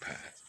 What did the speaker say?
path.